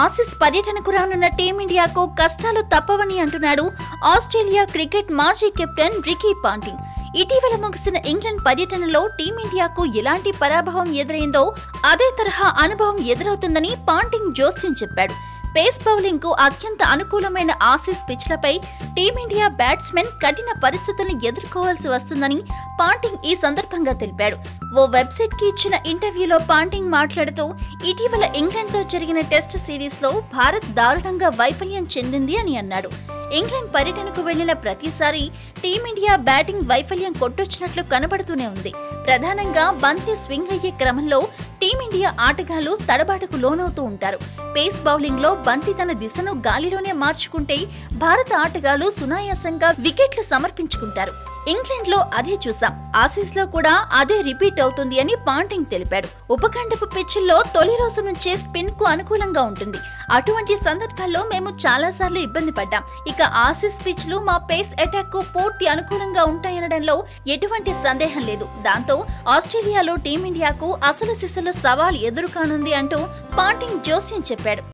ఆసిస్ పర్యటనకు రానున్న టీమిండియాకు కష్టాలు తప్పవని అంటున్నాడు ఆస్ట్రేలియా క్రికెట్ మాజీ కెప్టెన్ రికీ పాంటింగ్. ఇటీవల ముగిసిన ఇంగ్లాండ్ పర్యటనలో టీమిండియాకు ఎలాంటి పరాభవం ఎదురైందో అదే తరహా అనుభవం ఎదురవుతుందని పాంటింగ్ జోస్యం చెప్పాడు. పేస్ బౌలింగ్కు అత్యంత అనుకూలమైన ఆసీస్ పిచ్లపై టీమిండియా బ్యాట్స్మెన్ కఠిన పరిస్థితులను ఎదుర్కోవాల్సి వస్తుందని పాంటింగ్ ఈ సందర్భంగా తెలిపాడు. ఓ వెబ్సైట్కి ఇచ్చిన ఇంటర్వ్యూలో పాంటింగ్ మాట్లాడుతూ ఇటీవల ఇంగ్లాండ్తో జరిగిన టెస్ట్ సిరీస్లో భారత్ దారుణంగా వైఫల్యం చెందింది అని అన్నాడు. ఇంగ్లాండ్ పర్యటనకు వెళ్ళిన ప్రతిసారి టీమిండియా బ్యాటింగ్ వైఫల్యం కొట్టొచ్చినట్లు కనబడుతూనే ఉంది. ప్రధానంగా బంతి స్వింగ్ అయ్యే క్రమంలో టీమిండియా ఆటగాళ్ళు తడబాటుకు లోనవుతూ ఉంటారు. పేస్ బౌలింగ్లో బంతి తన దిశను గాలిలోనే మార్చుకుంటే భారత ఆటగాళ్ళు సునాయాసంగా వికెట్లు సమర్పించుకుంటారు. ఇంగ్లాండ్లో అదే చూసాం. ఆసీస్లో కూడా అదే రిపీట్ అవుతుంది అని పాంటింగ్ తెలిపాడు. ఉపఖండపు పిచ్చుల్లో తొలి రోజు నుంచే స్పిన్కు అనుకూలంగా ఉంటుంది. అటువంటి సందర్భాల్లో మేము చాలా సార్లు ఇబ్బంది పడ్డాం. ఇక ఆసీస్ పిచ్లు మా పేస్ అటాక్కు పూర్తి అనుకూలంగా ఉంటాయనడంలో ఎటువంటి సందేహం లేదు. దాంతో ఆస్ట్రేలియాలో టీమిండియాకు అసలు సిసలు సవాల్ ఎదురు కానుంది అంటూ పాంటింగ్ జోస్యం చెప్పాడు.